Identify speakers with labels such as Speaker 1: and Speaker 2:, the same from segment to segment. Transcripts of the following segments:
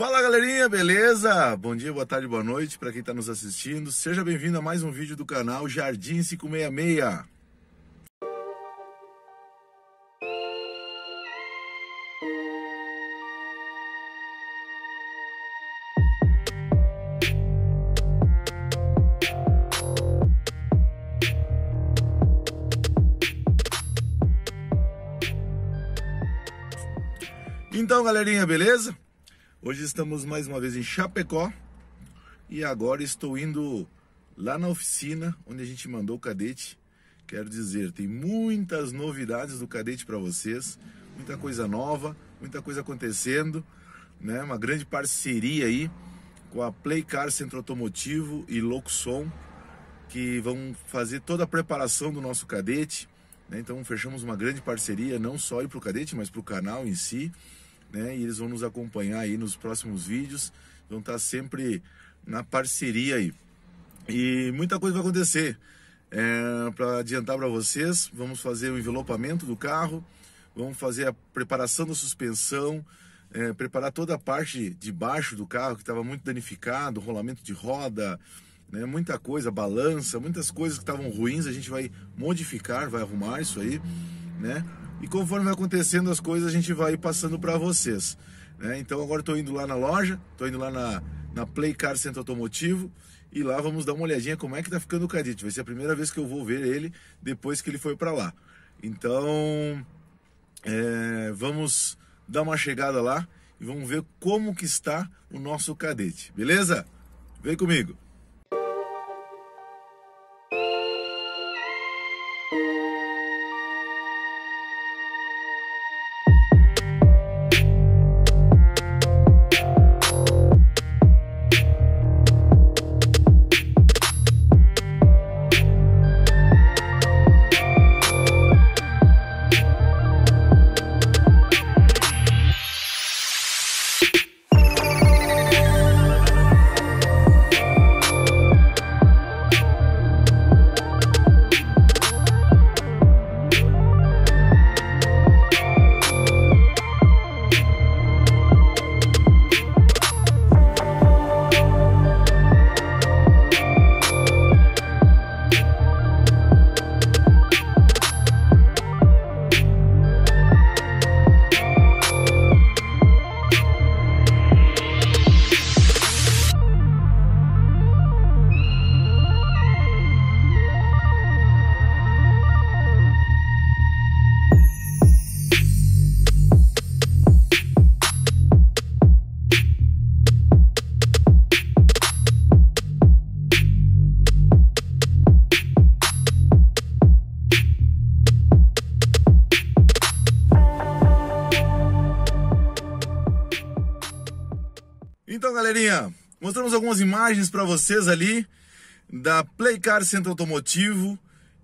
Speaker 1: Fala galerinha, beleza? Bom dia, boa tarde, boa noite para quem está nos assistindo. Seja bem-vindo a mais um vídeo do canal Jardim 566. Então, galerinha, beleza? Hoje estamos mais uma vez em Chapecó e agora estou indo lá na oficina onde a gente mandou o cadete. Quero dizer, tem muitas novidades do cadete para vocês, muita coisa nova, muita coisa acontecendo, né? Uma grande parceria aí com a Playcar Centro Automotivo e Locuson, que vão fazer toda a preparação do nosso cadete. Né? Então fechamos uma grande parceria, não só para o cadete, mas para o canal em si né? E eles vão nos acompanhar aí nos próximos vídeos, vão estar sempre na parceria aí. E muita coisa vai acontecer. É, para adiantar para vocês, vamos fazer o envelopamento do carro, vamos fazer a preparação da suspensão, é, preparar toda a parte de baixo do carro que estava muito danificado, rolamento de roda, né, muita coisa, balança, muitas coisas que estavam ruins, a gente vai modificar, vai arrumar isso aí, né? E conforme vai acontecendo as coisas, a gente vai passando para vocês. Né? Então agora estou indo lá na loja, estou indo lá na, na Play Car Centro Automotivo e lá vamos dar uma olhadinha como é que tá ficando o Cadete. Vai ser a primeira vez que eu vou ver ele depois que ele foi para lá. Então é, vamos dar uma chegada lá e vamos ver como que está o nosso Cadete, beleza? Vem comigo! Então, galerinha, mostramos algumas imagens para vocês ali da Playcar Centro Automotivo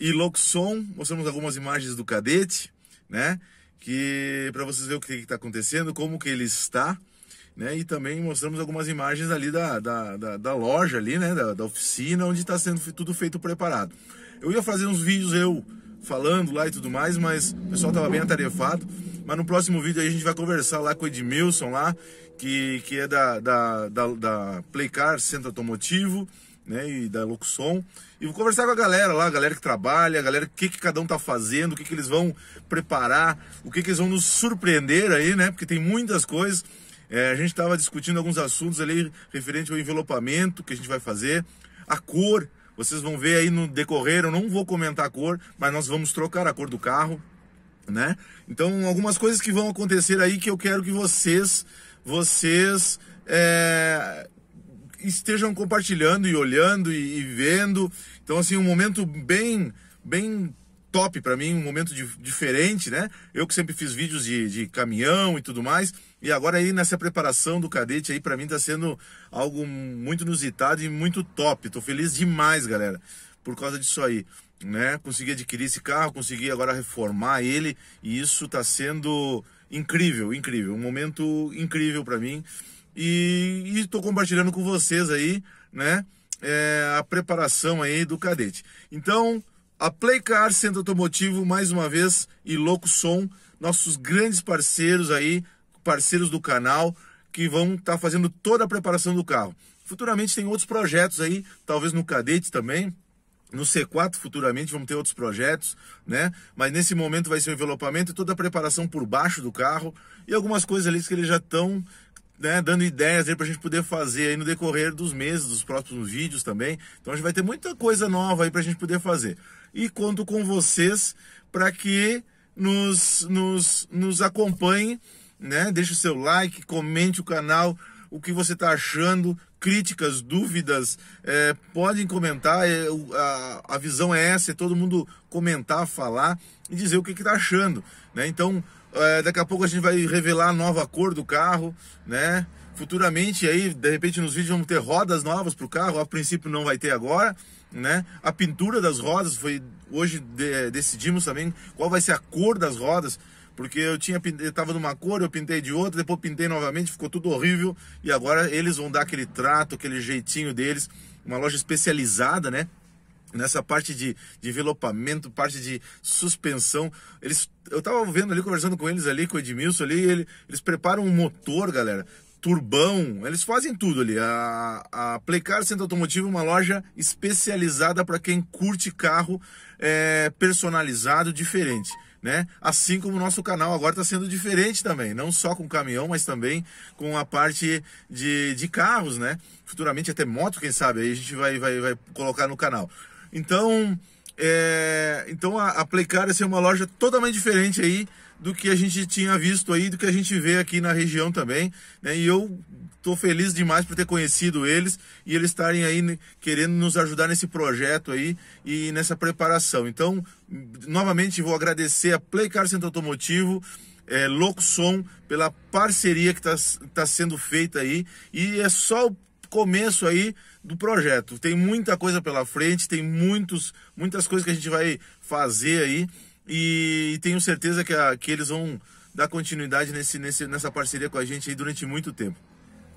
Speaker 1: e Loxon. Mostramos algumas imagens do cadete, né? Que para vocês verem o que está acontecendo, como que ele está, né? E também mostramos algumas imagens ali da, da, da, da loja ali, né? Da, da oficina, onde está sendo tudo feito preparado. Eu ia fazer uns vídeos eu falando lá e tudo mais, mas o pessoal estava bem atarefado. Mas no próximo vídeo a gente vai conversar lá com o Edmilson lá, que, que é da, da, da, da Playcar Centro Automotivo, né, e da Luxon. E vou conversar com a galera lá, a galera que trabalha, a galera, o que, que cada um tá fazendo, o que, que eles vão preparar, o que, que eles vão nos surpreender aí, né? Porque tem muitas coisas. É, a gente estava discutindo alguns assuntos ali referente ao envelopamento que a gente vai fazer, a cor. Vocês vão ver aí no decorrer, eu não vou comentar a cor, mas nós vamos trocar a cor do carro né? Então, algumas coisas que vão acontecer aí que eu quero que vocês, vocês é, estejam compartilhando e olhando e, e, vendo. Então, assim, um momento bem, bem top para mim, um momento de, diferente, né? Eu que sempre fiz vídeos de, de caminhão e tudo mais, e agora aí nessa preparação do cadete aí para mim tá sendo algo muito inusitado e muito top. Tô feliz demais, galera, por causa disso aí né? Consegui adquirir esse carro, consegui agora reformar ele e isso está sendo incrível, incrível, um momento incrível para mim e estou compartilhando com vocês aí, né? É, a preparação aí do cadete. Então, a Playcar Centro Automotivo mais uma vez e Louco Som, nossos grandes parceiros aí, parceiros do canal que vão estar tá fazendo toda a preparação do carro. Futuramente tem outros projetos aí, talvez no Cadete também, no C4 futuramente vamos ter outros projetos, né? Mas nesse momento vai ser o envelopamento e toda a preparação por baixo do carro e algumas coisas ali que eles já estão né, dando ideias para a gente poder fazer aí no decorrer dos meses, dos próximos vídeos também. Então a gente vai ter muita coisa nova aí para a gente poder fazer. E conto com vocês para que nos, nos, nos acompanhe, né? Deixe o seu like, comente o canal, o que você está achando, críticas, dúvidas, é, podem comentar. É, a, a visão é essa, é todo mundo comentar, falar e dizer o que está achando. Né? Então, é, daqui a pouco a gente vai revelar a nova cor do carro, né? Futuramente aí, de repente nos vídeos vamos ter rodas novas para o carro, a princípio não vai ter agora, né? A pintura das rodas foi hoje de, decidimos também qual vai ser a cor das rodas porque eu tinha eu tava numa cor, eu pintei de outra, depois pintei novamente, ficou tudo horrível e agora eles vão dar aquele trato, aquele jeitinho deles, uma loja especializada, né? Nessa parte de, de envelopamento, parte de suspensão. Eles, eu tava vendo ali, conversando com eles ali, com o Edmilson ali, ele, eles preparam um motor, galera, turbão, eles fazem tudo ali. A, a Centro Automotivo é uma loja especializada para quem curte carro é, personalizado, diferente né? Assim como o nosso canal agora está sendo diferente também, não só com caminhão, mas também com a parte de, de carros, né? Futuramente até moto, quem sabe, aí a gente vai, vai, vai colocar no canal. Então, é, então a, a Playcar vai ser uma loja totalmente diferente aí do que a gente tinha visto aí, do que a gente vê aqui na região também, né? E eu Estou feliz demais por ter conhecido eles e eles estarem aí querendo nos ajudar nesse projeto aí e nessa preparação. Então, novamente vou agradecer a Playcar Centro Automotivo, é, Loxon, pela parceria que está tá sendo feita aí. E é só o começo aí do projeto. Tem muita coisa pela frente, tem muitos, muitas coisas que a gente vai fazer aí. E, e tenho certeza que, a, que eles vão dar continuidade nesse, nesse, nessa parceria com a gente aí durante muito tempo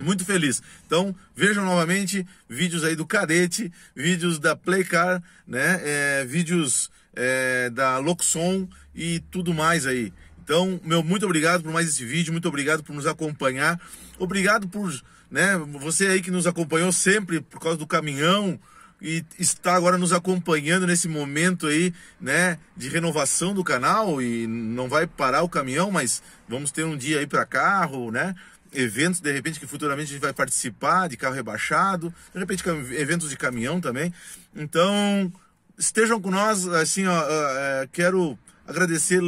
Speaker 1: muito feliz. Então, vejam novamente vídeos aí do Cadete, vídeos da Playcar, né? É, vídeos é, da Loxon e tudo mais aí. Então, meu muito obrigado por mais esse vídeo, muito obrigado por nos acompanhar. Obrigado por, né, você aí que nos acompanhou sempre por causa do caminhão e está agora nos acompanhando nesse momento aí, né, de renovação do canal e não vai parar o caminhão, mas vamos ter um dia aí para carro, né? eventos, de repente, que futuramente a gente vai participar de carro rebaixado, de repente eventos de caminhão também. Então, estejam com nós, assim, ó, é, quero agradecer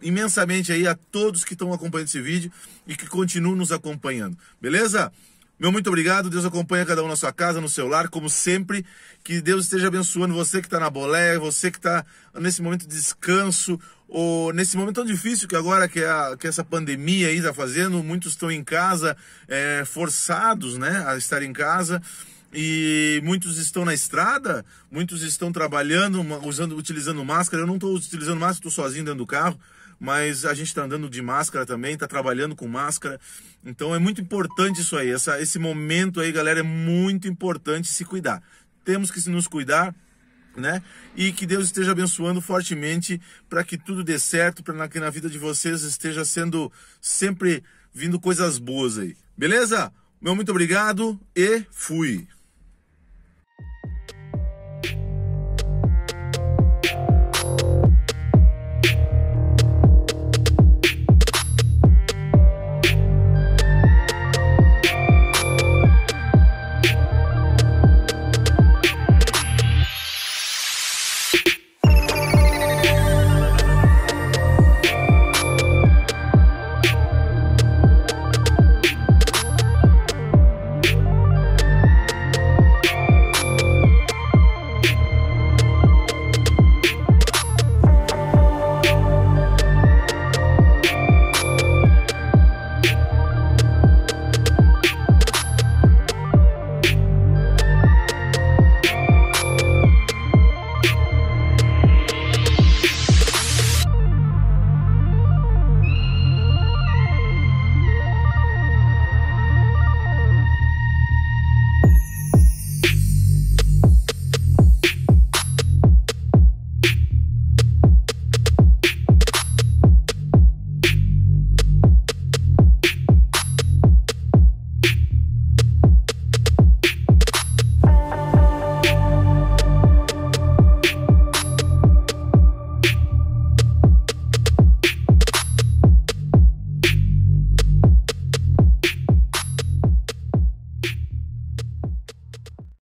Speaker 1: imensamente aí a todos que estão acompanhando esse vídeo e que continuam nos acompanhando, beleza? Meu muito obrigado, Deus acompanha cada um na sua casa, no seu lar, como sempre. Que Deus esteja abençoando você que está na bolé, você que está nesse momento de descanso, ou nesse momento tão difícil que agora que, a, que essa pandemia aí está fazendo, muitos estão em casa, é, forçados né, a estar em casa e muitos estão na estrada, muitos estão trabalhando, usando, utilizando máscara. Eu não estou utilizando máscara, estou sozinho dentro do carro, mas a gente está andando de máscara também, está trabalhando com máscara. Então é muito importante isso aí. Essa, esse momento aí, galera, é muito importante se cuidar. Temos que nos cuidar, né? E que Deus esteja abençoando fortemente para que tudo dê certo, para que na vida de vocês esteja sendo sempre vindo coisas boas aí. Beleza? Meu muito obrigado e fui.